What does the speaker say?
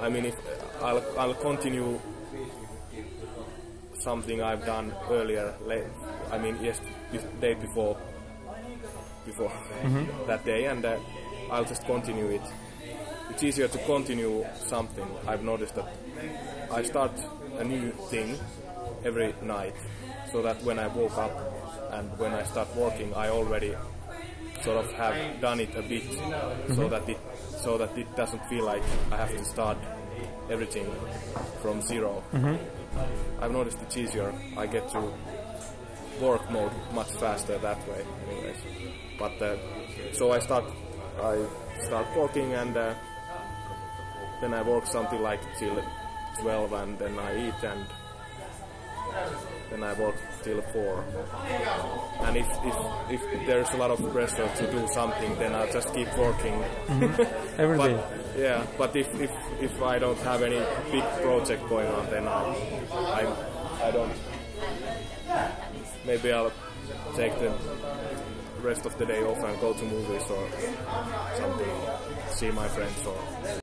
I mean, if I'll I'll continue something I've done earlier. Late, I mean, yes, the day before, before that day, and uh, I'll just continue it. It's easier to continue something. I've noticed that I start a new thing every night, so that when I woke up and when I start working, I already sort of have done it a bit, so that it so that it doesn't feel like I have to start everything from 0 I've noticed it's easier. I get to work mode much faster that way, anyways. But uh, so I start, I start working and uh, then I work something like till 12 and then I eat and then I work till 4. And if, if, if there's a lot of pressure to do something, then I'll just keep working. Mm-hmm. Every but, day. Yeah, but if, if, if I don't have any big project going on, then I, I, I don't. Maybe I'll take the rest of the day off and go to movies or something, see my friends or